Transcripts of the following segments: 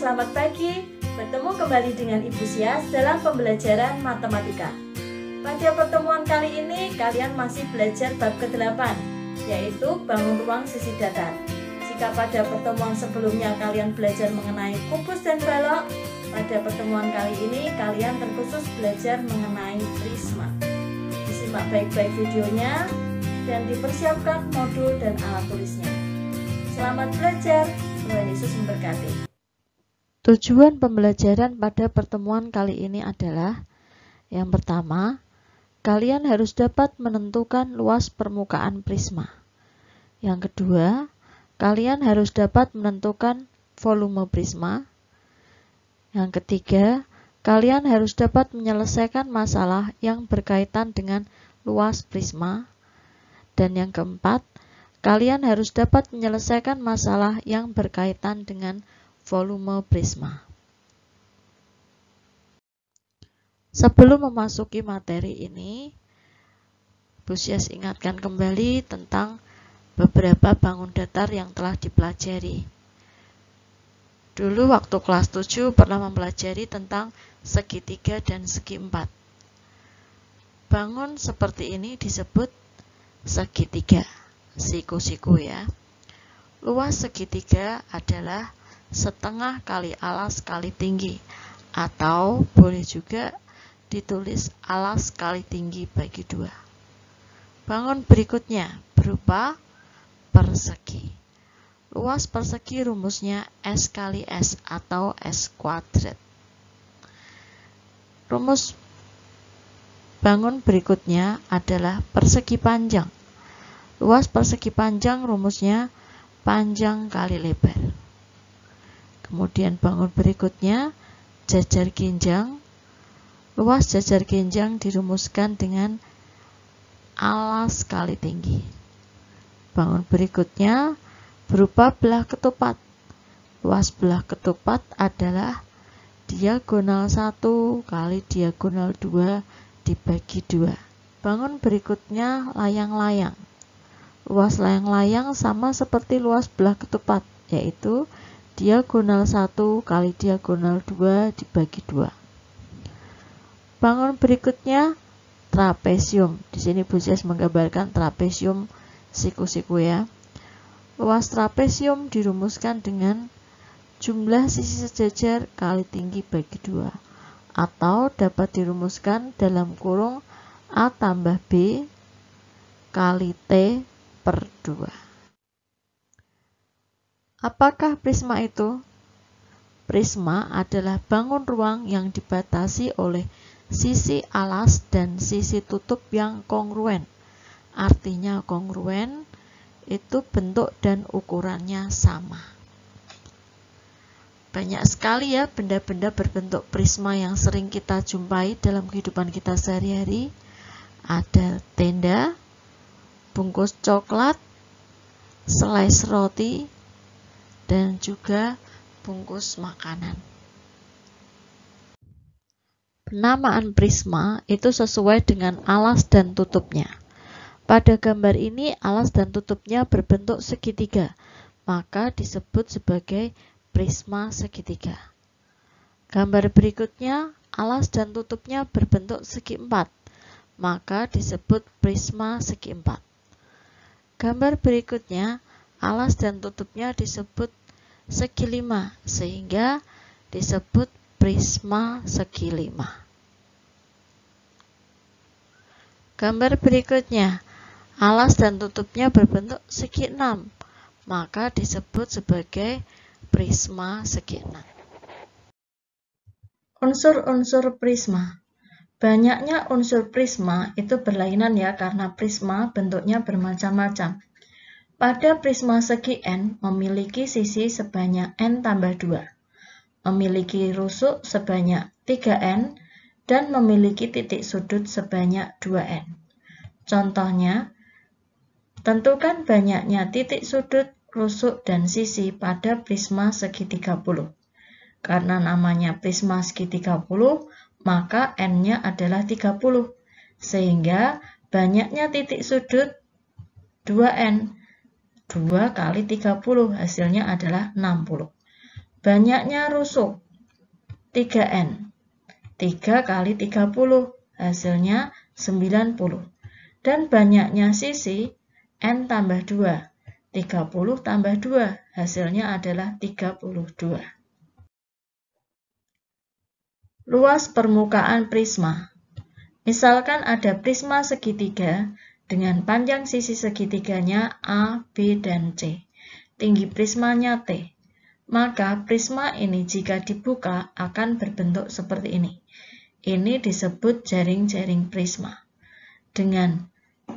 selamat pagi. Bertemu kembali dengan Ibu Sias dalam pembelajaran matematika. Pada pertemuan kali ini, kalian masih belajar bab ke-8, yaitu bangun ruang sisi datar. Jika pada pertemuan sebelumnya kalian belajar mengenai kubus dan balok, pada pertemuan kali ini kalian terkhusus belajar mengenai prisma. Disimak baik-baik videonya dan dipersiapkan modul dan alat tulisnya. Selamat belajar, Tuhan Yesus memberkati. Tujuan pembelajaran pada pertemuan kali ini adalah yang pertama, kalian harus dapat menentukan luas permukaan prisma. Yang kedua, kalian harus dapat menentukan volume prisma. Yang ketiga, kalian harus dapat menyelesaikan masalah yang berkaitan dengan luas prisma. Dan yang keempat, kalian harus dapat menyelesaikan masalah yang berkaitan dengan volume prisma. Sebelum memasuki materi ini, Busias ingatkan kembali tentang beberapa bangun datar yang telah dipelajari. Dulu waktu kelas 7 pernah mempelajari tentang segitiga dan segi empat. Bangun seperti ini disebut segitiga, siku-siku ya. Luas segitiga adalah setengah kali alas kali tinggi atau boleh juga ditulis alas kali tinggi bagi dua. Bangun berikutnya berupa persegi. Luas persegi rumusnya S kali S atau S kuadrat. Rumus bangun berikutnya adalah persegi panjang. Luas persegi panjang rumusnya panjang kali lebar. Kemudian bangun berikutnya, jajar ginjang. Luas jajar ginjang dirumuskan dengan alas kali tinggi. Bangun berikutnya berupa belah ketupat. Luas belah ketupat adalah diagonal 1 kali diagonal 2 dibagi 2. Bangun berikutnya layang-layang. Luas layang-layang sama seperti luas belah ketupat, yaitu diagonal 1 kali diagonal 2 dibagi 2. Bangun berikutnya trapesium. Di sini Bu Sis menggambarkan trapesium siku-siku ya. Luas trapesium dirumuskan dengan jumlah sisi sejajar kali tinggi bagi 2 atau dapat dirumuskan dalam kurung A tambah B kali T per 2. Apakah prisma itu? Prisma adalah bangun ruang yang dibatasi oleh sisi alas dan sisi tutup yang kongruen. Artinya kongruen itu bentuk dan ukurannya sama. Banyak sekali ya benda-benda berbentuk prisma yang sering kita jumpai dalam kehidupan kita sehari-hari. Ada tenda, bungkus coklat, slice roti, dan juga bungkus makanan. Penamaan prisma itu sesuai dengan alas dan tutupnya. Pada gambar ini alas dan tutupnya berbentuk segitiga, maka disebut sebagai prisma segitiga. Gambar berikutnya alas dan tutupnya berbentuk segi empat, maka disebut prisma segi empat. Gambar berikutnya alas dan tutupnya disebut segi lima sehingga disebut prisma segi lima. Gambar berikutnya, alas dan tutupnya berbentuk segi enam, maka disebut sebagai prisma segi enam. Unsur-unsur prisma Banyaknya unsur prisma itu berlainan ya karena prisma bentuknya bermacam-macam. Pada prisma segi n memiliki sisi sebanyak n tambah 2, memiliki rusuk sebanyak 3n, dan memiliki titik sudut sebanyak 2n. Contohnya, tentukan banyaknya titik sudut, rusuk, dan sisi pada prisma segi 30. Karena namanya prisma segi 30, maka n-nya adalah 30, sehingga banyaknya titik sudut 2n 2 kali 30 hasilnya adalah 60. Banyaknya rusuk 3N. 3 kali 30 hasilnya 90. Dan banyaknya sisi N tambah 2. 30 tambah 2 hasilnya adalah 32. Luas permukaan prisma. Misalkan ada prisma segitiga dengan panjang sisi segitiganya A, B, dan C. Tinggi prismanya T maka prisma ini jika dibuka akan berbentuk seperti ini. Ini disebut jaring-jaring prisma. Dengan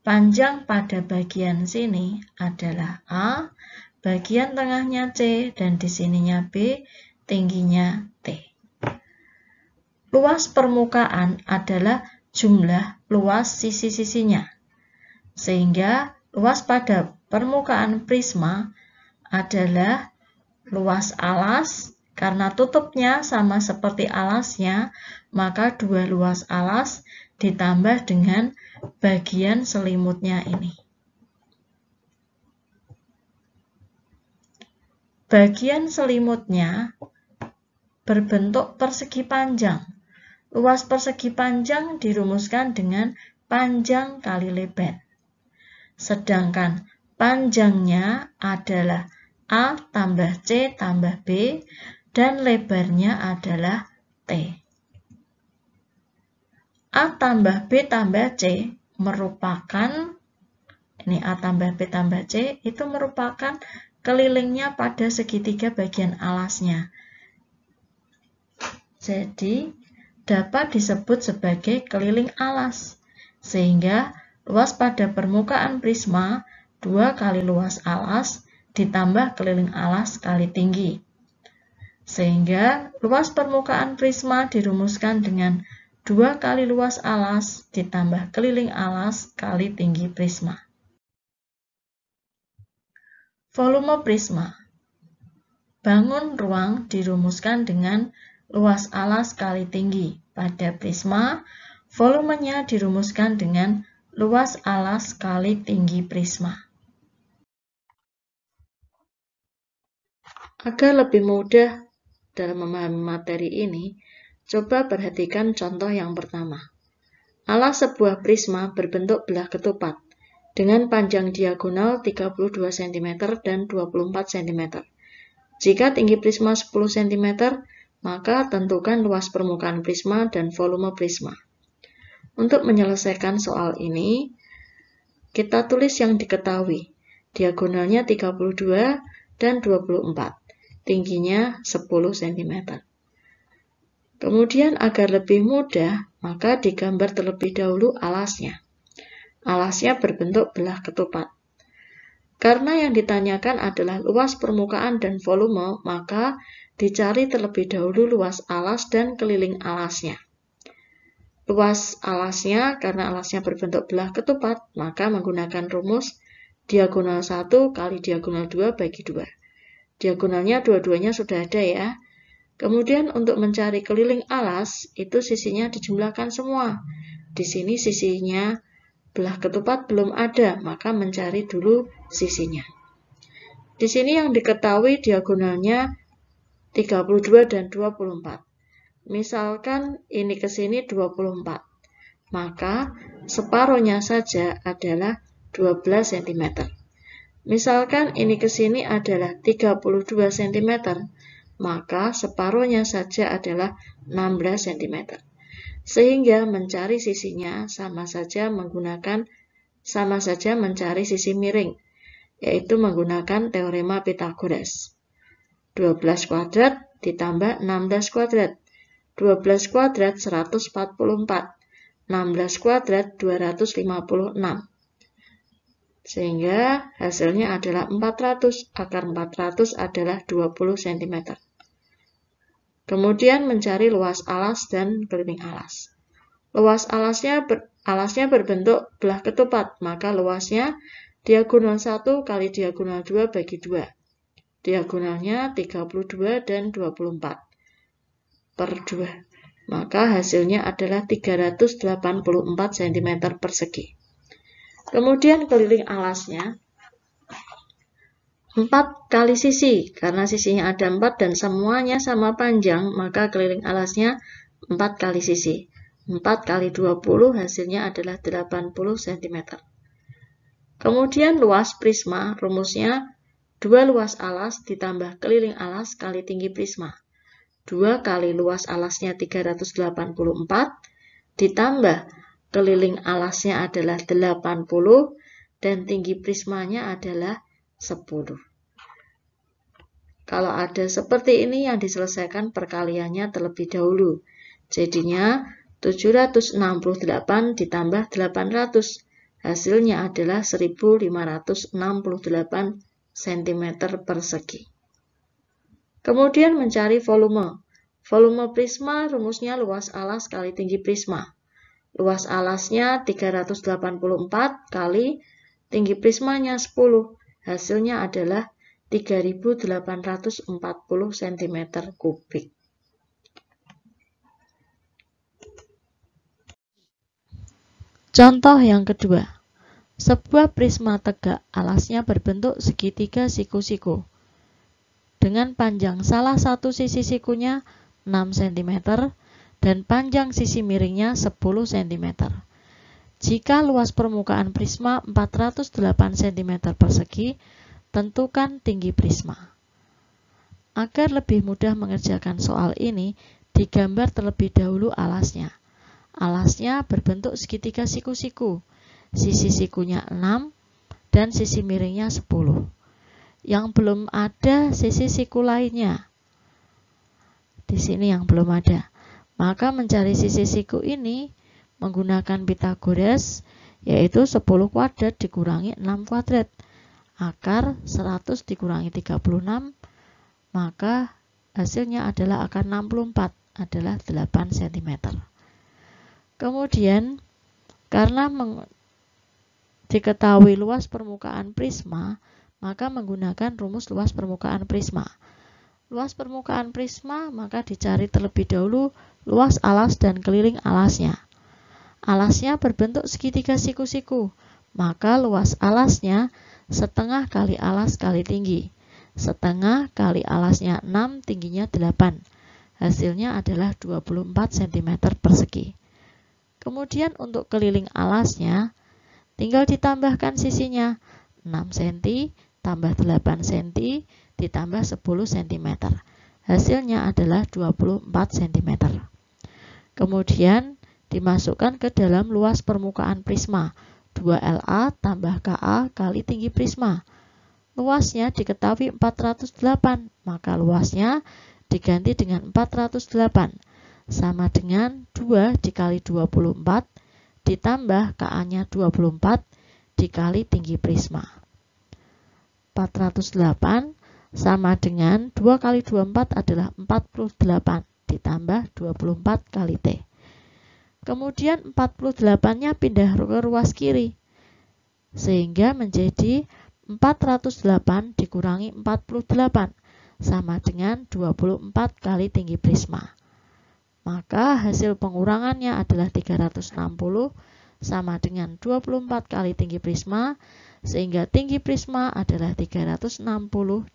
panjang pada bagian sini adalah A, bagian tengahnya C, dan di sininya B, tingginya T. Luas permukaan adalah jumlah luas sisi-sisinya. Sehingga luas pada permukaan prisma adalah luas alas, karena tutupnya sama seperti alasnya, maka dua luas alas ditambah dengan bagian selimutnya ini. Bagian selimutnya berbentuk persegi panjang. Luas persegi panjang dirumuskan dengan panjang kali lebar. Sedangkan panjangnya adalah A tambah C tambah B dan lebarnya adalah T. A tambah B tambah C merupakan ini A tambah B tambah C itu merupakan kelilingnya pada segitiga bagian alasnya. Jadi dapat disebut sebagai keliling alas sehingga luas pada permukaan prisma 2 kali luas alas ditambah keliling alas kali tinggi. Sehingga luas permukaan prisma dirumuskan dengan 2 kali luas alas ditambah keliling alas kali tinggi prisma. Volume prisma Bangun ruang dirumuskan dengan luas alas kali tinggi. Pada prisma, volumenya dirumuskan dengan luas alas kali tinggi prisma. Agar lebih mudah dalam memahami materi ini, coba perhatikan contoh yang pertama. Alas sebuah prisma berbentuk belah ketupat dengan panjang diagonal 32 cm dan 24 cm. Jika tinggi prisma 10 cm, maka tentukan luas permukaan prisma dan volume prisma. Untuk menyelesaikan soal ini, kita tulis yang diketahui. Diagonalnya 32 dan 24 tingginya 10 cm. Kemudian agar lebih mudah, maka digambar terlebih dahulu alasnya. Alasnya berbentuk belah ketupat. Karena yang ditanyakan adalah luas permukaan dan volume, maka dicari terlebih dahulu luas alas dan keliling alasnya. Luas alasnya, karena alasnya berbentuk belah ketupat, maka menggunakan rumus diagonal 1 kali diagonal 2 bagi 2. Diagonalnya dua-duanya sudah ada ya. Kemudian untuk mencari keliling alas, itu sisinya dijumlahkan semua. Di sini sisinya belah ketupat belum ada, maka mencari dulu sisinya. Di sini yang diketahui diagonalnya 32 dan 24. Misalkan ini ke sini 24. Maka separohnya saja adalah 12 cm. Misalkan ini ke sini adalah 32 cm, maka separuhnya saja adalah 16 cm. Sehingga mencari sisinya sama saja menggunakan sama saja mencari sisi miring, yaitu menggunakan teorema Pythagoras. 12 kuadrat ditambah 16 kuadrat. 12 kuadrat 144. 16 kuadrat 256. Sehingga hasilnya adalah 400, akar 400 adalah 20 cm. Kemudian mencari luas alas dan keliling alas. Luas alasnya ber, alasnya berbentuk belah ketupat, maka luasnya diagonal 1 kali diagonal 2 bagi 2. Diagonalnya 32 dan 24 per 2. Maka hasilnya adalah 384 cm persegi. Kemudian keliling alasnya, 4 kali sisi, karena sisinya ada 4 dan semuanya sama panjang, maka keliling alasnya 4 kali sisi. 4 kali 20 hasilnya adalah 80 cm. Kemudian luas prisma, rumusnya 2 luas alas ditambah keliling alas kali tinggi prisma. 2 kali luas alasnya 384, ditambah keliling alasnya adalah 80, dan tinggi prismanya adalah 10. Kalau ada seperti ini yang diselesaikan perkaliannya terlebih dahulu. Jadinya 768 ditambah 800. Hasilnya adalah 1568 cm persegi. Kemudian mencari volume. Volume prisma rumusnya luas alas kali tinggi prisma. Luas alasnya 384 kali tinggi prismanya 10. Hasilnya adalah 3840 cm kubik. Contoh yang kedua. Sebuah prisma tegak alasnya berbentuk segitiga siku-siku. Dengan panjang salah satu sisi sikunya 6 cm dan panjang sisi miringnya 10 cm. Jika luas permukaan prisma 408 cm persegi, tentukan tinggi prisma. Agar lebih mudah mengerjakan soal ini, digambar terlebih dahulu alasnya. Alasnya berbentuk segitiga siku-siku. Sisi sikunya 6 dan sisi miringnya 10. Yang belum ada sisi siku lainnya. Di sini yang belum ada. Maka mencari sisi siku ini menggunakan Pitagoras yaitu 10 kuadrat dikurangi 6 kuadrat. Akar 100 dikurangi 36 maka hasilnya adalah akar 64 adalah 8 cm. Kemudian karena diketahui luas permukaan prisma, maka menggunakan rumus luas permukaan prisma. Luas permukaan prisma maka dicari terlebih dahulu luas alas dan keliling alasnya. Alasnya berbentuk segitiga siku-siku, maka luas alasnya setengah kali alas kali tinggi. Setengah kali alasnya 6, tingginya 8. Hasilnya adalah 24 cm persegi. Kemudian untuk keliling alasnya, tinggal ditambahkan sisinya 6 cm tambah 8 cm ditambah 10 cm. Hasilnya adalah 24 cm. Kemudian dimasukkan ke dalam luas permukaan prisma 2LA tambah KA kali tinggi prisma. Luasnya diketahui 408, maka luasnya diganti dengan 408 sama dengan 2 dikali 24 ditambah KA-nya 24 dikali tinggi prisma. 408 sama dengan 2 kali 24 adalah 48 ditambah 24 kali T. Kemudian 48-nya pindah ke ruas kiri. Sehingga menjadi 408 dikurangi 48 sama dengan 24 kali tinggi prisma. Maka hasil pengurangannya adalah 360 sama dengan 24 kali tinggi prisma sehingga tinggi prisma adalah 360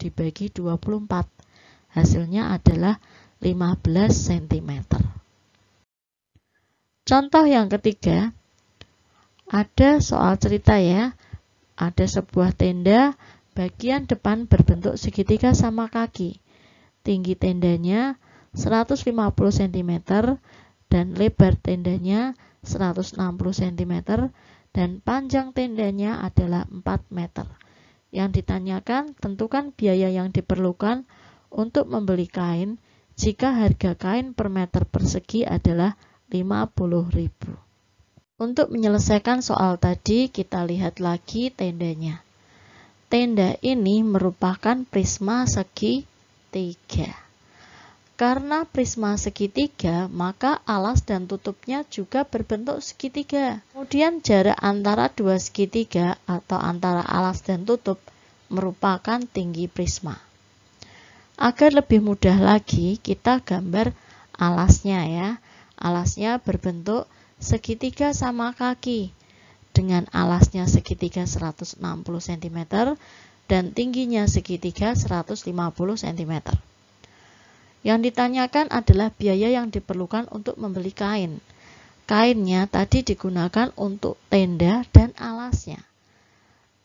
dibagi 24. Hasilnya adalah 15 cm. Contoh yang ketiga, ada soal cerita ya. Ada sebuah tenda, bagian depan berbentuk segitiga sama kaki. Tinggi tendanya 150 cm dan lebar tendanya 160 cm dan panjang tendanya adalah 4 meter. Yang ditanyakan, tentukan biaya yang diperlukan untuk membeli kain jika harga kain per meter persegi adalah 50.000. Untuk menyelesaikan soal tadi, kita lihat lagi tendanya. Tenda ini merupakan prisma segi 3. Karena prisma segitiga, maka alas dan tutupnya juga berbentuk segitiga. Kemudian jarak antara dua segitiga atau antara alas dan tutup merupakan tinggi prisma. Agar lebih mudah lagi, kita gambar alasnya ya. Alasnya berbentuk segitiga sama kaki. Dengan alasnya segitiga 160 cm dan tingginya segitiga 150 cm. Yang ditanyakan adalah biaya yang diperlukan untuk membeli kain. Kainnya tadi digunakan untuk tenda dan alasnya.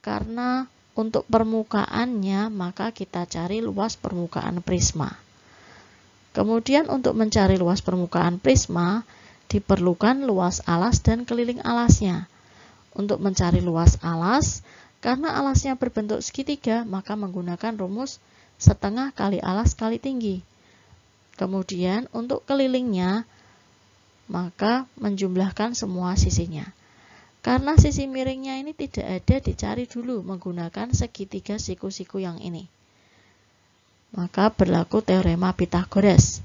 Karena untuk permukaannya, maka kita cari luas permukaan prisma. Kemudian untuk mencari luas permukaan prisma, diperlukan luas alas dan keliling alasnya. Untuk mencari luas alas, karena alasnya berbentuk segitiga, maka menggunakan rumus setengah kali alas kali tinggi. Kemudian untuk kelilingnya, maka menjumlahkan semua sisinya. Karena sisi miringnya ini tidak ada, dicari dulu menggunakan segitiga siku-siku yang ini. Maka berlaku teorema Pitagoras.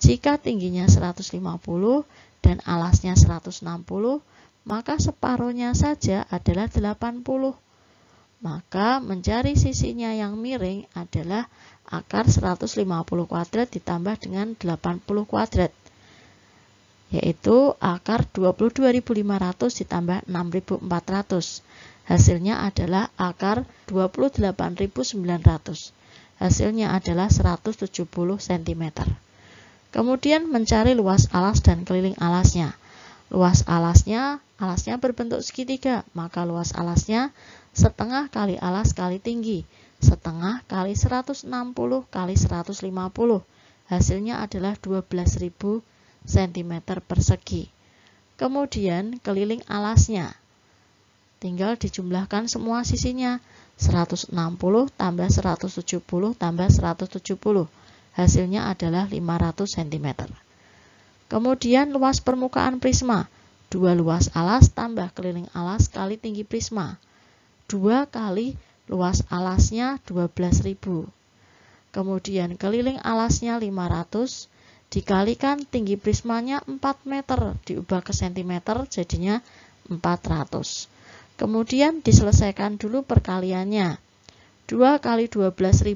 Jika tingginya 150 dan alasnya 160, maka separuhnya saja adalah 80. Maka mencari sisinya yang miring adalah akar 150 kuadrat ditambah dengan 80 kuadrat yaitu akar 22.500 ditambah 6.400. Hasilnya adalah akar 28.900. Hasilnya adalah 170 cm. Kemudian mencari luas alas dan keliling alasnya. Luas alasnya, alasnya berbentuk segitiga, maka luas alasnya setengah kali alas kali tinggi, setengah kali 160 kali 150. Hasilnya adalah 12.000 cm persegi. Kemudian keliling alasnya. Tinggal dijumlahkan semua sisinya. 160 tambah 170 tambah 170. Hasilnya adalah 500 cm. Kemudian luas permukaan prisma. 2 luas alas tambah keliling alas kali tinggi prisma. 2 kali luas alasnya 12.000. Kemudian keliling alasnya 500 dikalikan tinggi prismanya 4 meter diubah ke cm jadinya 400 kemudian diselesaikan dulu perkaliannya 2 kali 12.000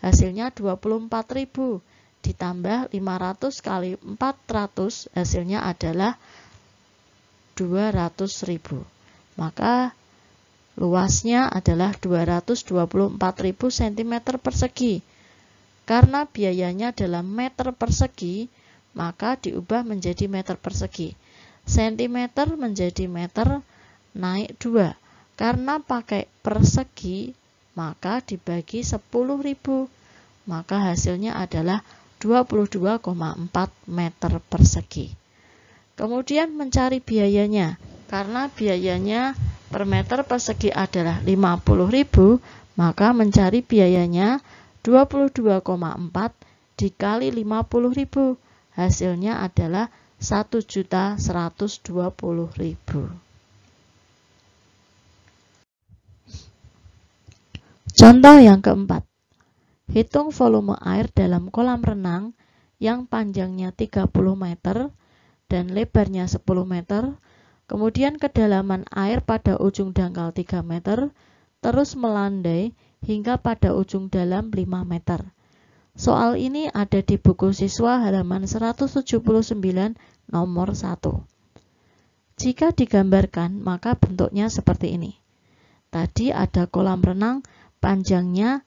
hasilnya 24.000 ditambah 500 kali 400 hasilnya adalah 200.000 maka luasnya adalah 224.000 cm persegi karena biayanya dalam meter persegi, maka diubah menjadi meter persegi. Sentimeter menjadi meter naik 2. Karena pakai persegi, maka dibagi 10.000. Maka hasilnya adalah 22,4 meter persegi. Kemudian mencari biayanya. Karena biayanya per meter persegi adalah 50.000, maka mencari biayanya 22,4 dikali 50.000 hasilnya adalah 1.120.000 Contoh yang keempat Hitung volume air dalam kolam renang yang panjangnya 30 meter dan lebarnya 10 meter kemudian kedalaman air pada ujung dangkal 3 meter terus melandai hingga pada ujung dalam 5 meter. Soal ini ada di buku siswa halaman 179 nomor 1. Jika digambarkan, maka bentuknya seperti ini. Tadi ada kolam renang panjangnya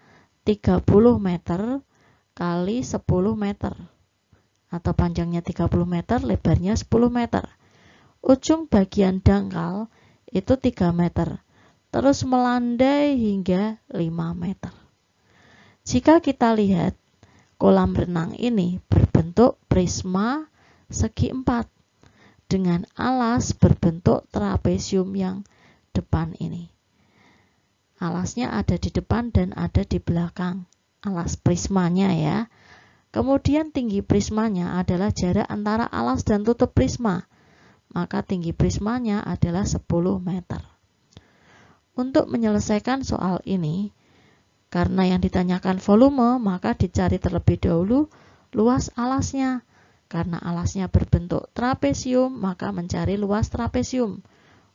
30 meter kali 10 meter. Atau panjangnya 30 meter, lebarnya 10 meter. Ujung bagian dangkal itu 3 meter terus melandai hingga 5 meter. Jika kita lihat kolam renang ini berbentuk prisma segi empat dengan alas berbentuk trapesium yang depan ini. Alasnya ada di depan dan ada di belakang alas prismanya ya. Kemudian tinggi prismanya adalah jarak antara alas dan tutup prisma. Maka tinggi prismanya adalah 10 meter. Untuk menyelesaikan soal ini, karena yang ditanyakan volume, maka dicari terlebih dahulu luas alasnya. Karena alasnya berbentuk trapesium, maka mencari luas trapesium.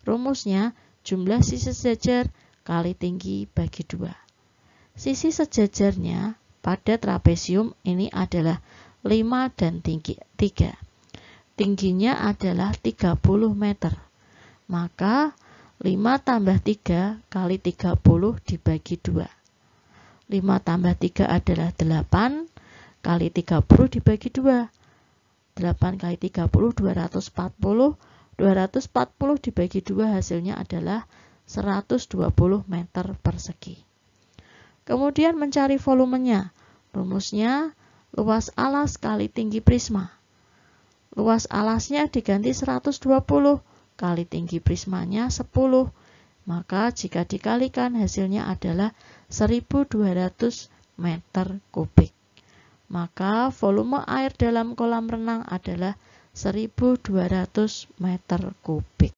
Rumusnya jumlah sisi sejajar kali tinggi bagi dua. Sisi sejajarnya pada trapesium ini adalah 5 dan tinggi 3. Tingginya adalah 30 meter. Maka 5 tambah 3 kali 30 dibagi 2. 5 tambah 3 adalah 8 kali 30 dibagi 2. 8 kali 30 240 240 dibagi 2 hasilnya adalah 120 meter persegi. Kemudian mencari volumenya. Rumusnya luas alas kali tinggi prisma. Luas alasnya diganti 120 kali tinggi prismanya 10. Maka jika dikalikan hasilnya adalah 1200 meter kubik. Maka volume air dalam kolam renang adalah 1200 meter kubik.